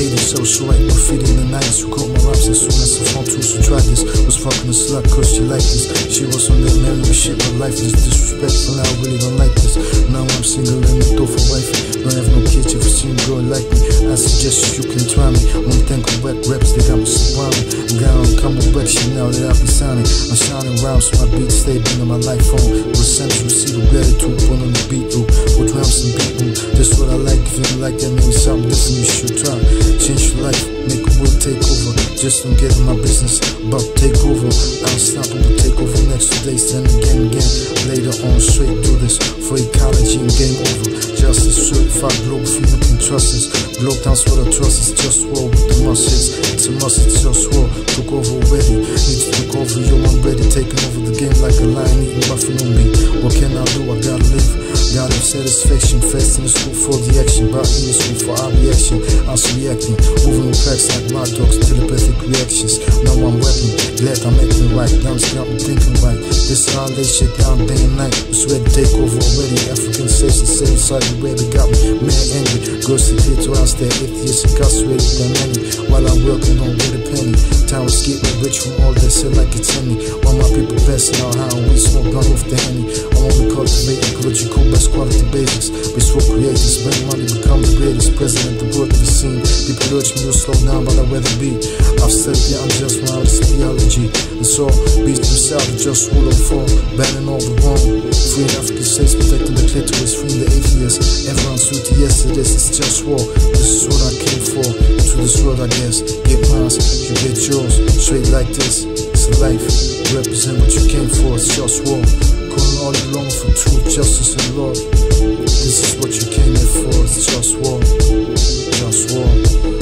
80s, so she write graffiti in the 90s. Who caught my raps as soon as I found two who tried this. Was fucking a slut cause she liked this. She was on that married shit, my life is disrespectful. I really don't like this. Now I'm single and the door for wifey. Don't have no kids if you see a girl like me. I suggest you can try me. One thing with wet reps, they got me surrounded. I'm down, coming back, shit now that I be sounding. I'm shining round, so my beats stay been on my life phone. Sense, receive a gratitude, put on the beat through. With drums and beat like. That, maybe something different you should try. Change your life, make a world take over. Just don't get in my business, to take over. Unstoppable take over next two days, then again, again. Later on, straight do this for ecology and game over. Justice certified global freedom trust us. Globe dance what I trust is just war with the muscles. It's a must, it's just war. Took over already, need to take over. Yo, I'm ready, taking over the game like a lion eating buffalo meat. What can I do? Satisfaction, fast in the school for the action, but in the for our reaction. I was reacting, moving in packs like my dogs, telepathic reactions. Now I'm glad I'm acting right. Now I'm thinking right. This how lay shit down day and night. It's ready to take over already. African station, same side, where they got me mad angry. Girls sit here to us, they're atheists, incarcerated, many. While I'm working on with a penny. Time is getting rich from all that shit like it's any. While my people best now, how we smoke gun off the henny. I'm only cultivating ecological best quality basics. We swap creators, spend money, become the greatest president the world ever seen. People urge me to slow down, but I'd rather be. I've studied the unjust round of theology. And so, beats themselves, just rule of fall, banning all the wrong. Freeing African states, protecting the clitoris, freeing the atheists. Everyone's duty, yes, it is, it's just war. This is what I came for. To this world, I guess. Get mine, you get yours. Straight like this, it's life. Represent what you came for, it's just war. Calling all along for truth, justice, and love. This is what you came here for, it's just war. Just war.